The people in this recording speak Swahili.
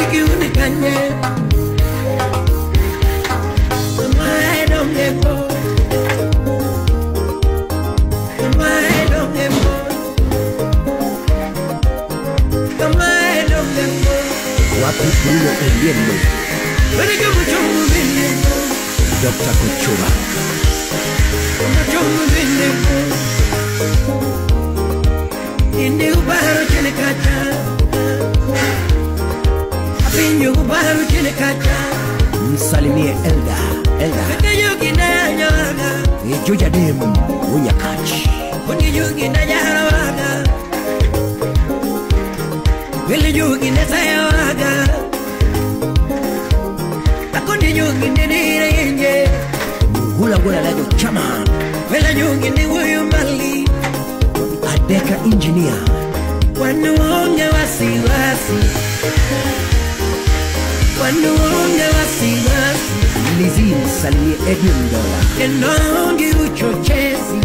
unikange Mamae dongembo Mamae dongembo Mamae dongembo Wapi Kundi yugi na jarawaga Wili yugi na sayawaga Akundi yugi ni nire Hula Gola Lajo Chama, Wili yugi ni wuyu mali Adeka Engineer, wanuonge wasiwasi. Wanu wanonge wasiwasi, mlizinsa ni Edinburgh, enonge uchochezi.